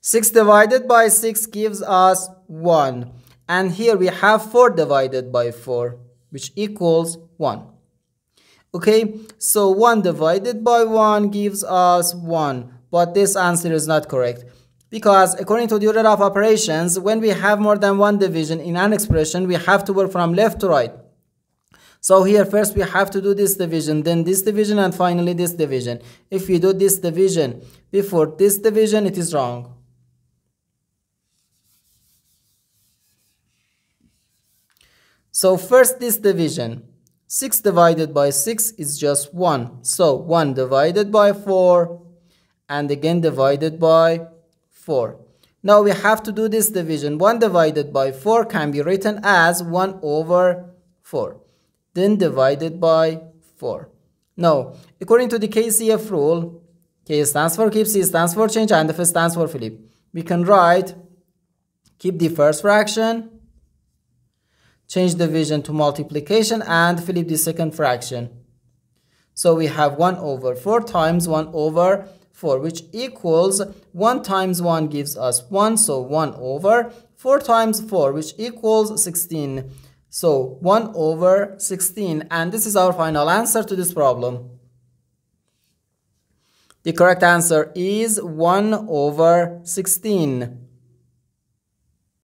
6 divided by 6 gives us 1. And here we have 4 divided by 4, which equals 1. Okay, so 1 divided by 1 gives us 1. But this answer is not correct. Because according to the order of operations, when we have more than one division in an expression, we have to work from left to right. So here first we have to do this division, then this division, and finally this division. If we do this division before this division, it is wrong. So first this division. 6 divided by 6 is just 1. So 1 divided by 4 and again divided by 4. Now we have to do this division. 1 divided by 4 can be written as 1 over 4. Then divided by 4. Now, according to the KCF rule, K stands for keep, C stands for change, and F stands for flip. We can write keep the first fraction change division to multiplication and flip the second fraction. So we have 1 over 4 times 1 over 4 which equals 1 times 1 gives us 1 so 1 over 4 times 4 which equals 16. So 1 over 16 and this is our final answer to this problem. The correct answer is 1 over 16.